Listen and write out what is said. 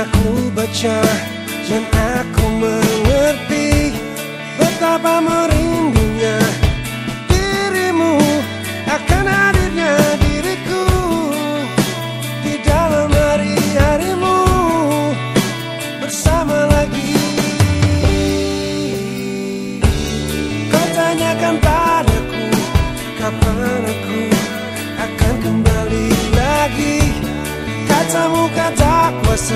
aku baca dan aku mengerti betapa merindunya dirimu akan hadirnya diriku di dalam hari-harimu bersama lagi. Kau tanyakan padaku kapan aku akan kembali lagi. 傾く dark was